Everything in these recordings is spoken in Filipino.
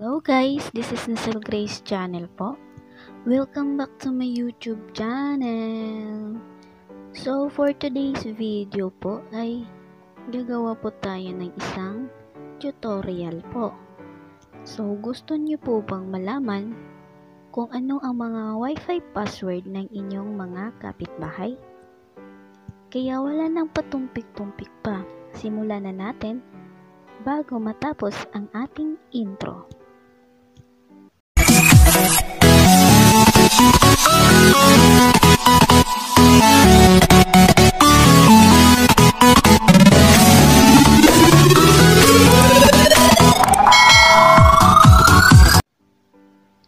Hello guys, this is Nisel Grace channel po. Welcome back to my YouTube channel. So for today's video po ay gagawa po tayo ng isang tutorial po. So gusto niyo po bang malaman kung ano ang mga wifi password ng inyong mga kapitbahay? Kaya wala nang patumpik-tumpik pa. Simulan na natin bago matapos ang ating intro.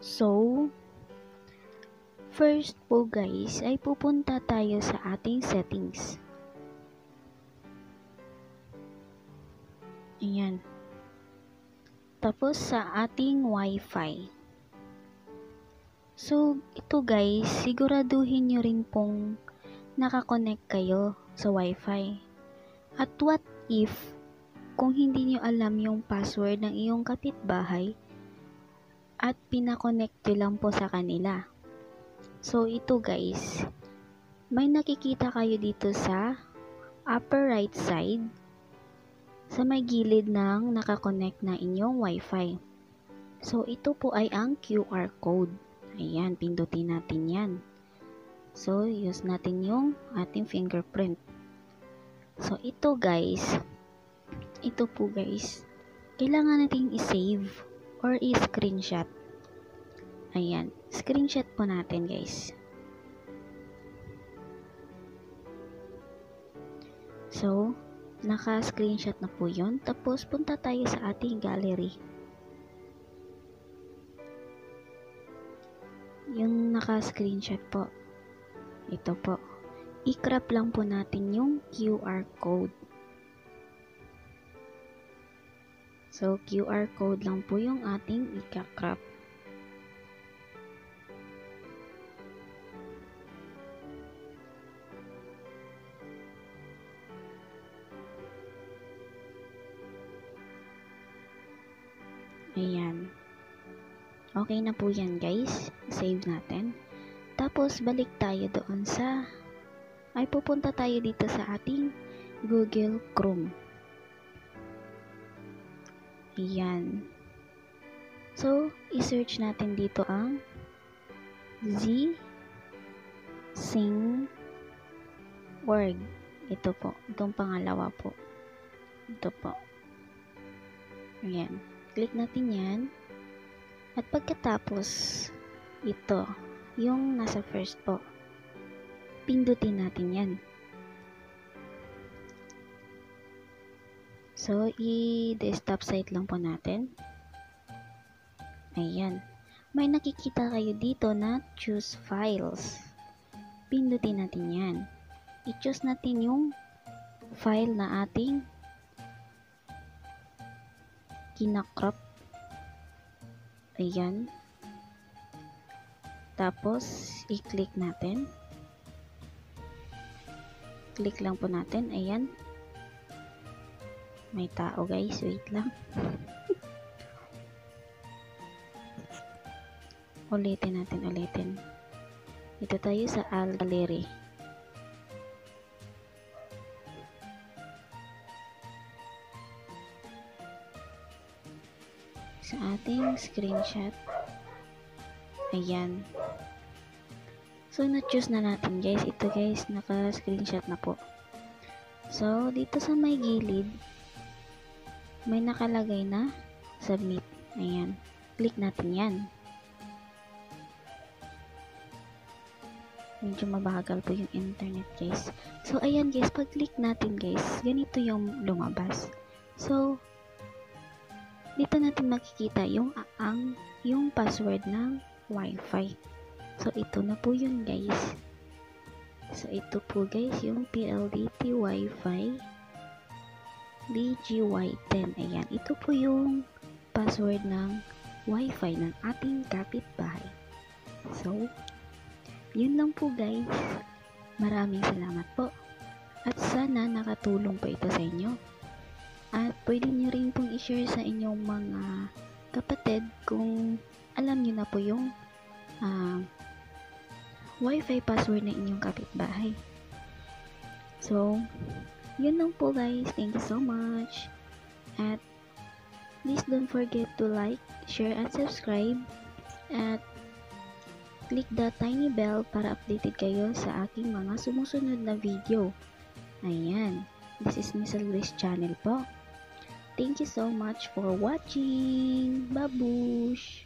So, first po guys ay pupunta tayo sa ating settings. Ayan. Tapos sa ating wifi. So, ito guys, siguraduhin nyo rin pong nakakonect kayo sa wifi. At what if, kung hindi nyo alam yung password ng iyong kapitbahay, at pinakonect nyo lang po sa kanila. So, ito guys, may nakikita kayo dito sa upper right side sa may gilid ng nakakonect na inyong wifi. So, ito po ay ang QR code. Ayan, pindutin natin yan. So, use natin yung ating fingerprint. So, ito guys, ito po guys, kailangan natin i-save or i-screenshot. Ayan, screenshot po natin guys. So, naka-screenshot na po yun. Tapos, punta tayo sa ating gallery. Yung naka-screenshot po. Ito po. I-crop lang po natin yung QR code. So, QR code lang po yung ating ika-crop. Ayan. Okay na po yan guys. Save natin. Tapos, balik tayo doon sa ay pupunta tayo dito sa ating Google Chrome. Ayan. So, i-search natin dito ang Z Sing Word. Ito po. Itong pangalawa po. Ito po. Ayan. Click natin yan. At pagkatapos, ito. Yung nasa first po. Pindutin natin yan. So, i-desktop site lang po natin. Ayan. May nakikita kayo dito na choose files. Pindutin natin yan. I-choose natin yung file na ating kinakrop. Ayan. Tapos, i-click natin. Click lang po natin. Ayan. May tao guys. Wait lang. ulitin natin ulitin. Ito tayo sa Al Gallery. Sa ating screenshot. Ayan. So, na-choose na natin guys. Ito guys, naka-screenshot na po. So, dito sa may gilid, may nakalagay na submit. Ayan. Click natin yan. Medyo mabagal po yung internet guys. So, ayan guys, pag-click natin guys, ganito yung lumabas. So, dito natin makikita yung ang yung password ng wifi. So, ito na po yun guys. So, ito po guys, yung PLDT Wi-Fi BGY10. Ayan, ito po yung password ng Wi-Fi ng ating kapitbahay. So, yun lang po guys. Maraming salamat po. At sana nakatulong po ito sa inyo. At pwede nyo rin pong i-share sa inyong mga kapatid kung alam nyo na po yung uh, wifi password ng inyong kapitbahay. So, yun lang po guys. Thank you so much. At please don't forget to like, share, and subscribe. At click the tiny bell para updated kayo sa aking mga sumusunod na video. Ayan. This is Miss Luis channel po. Thank you so much for watching. Babush!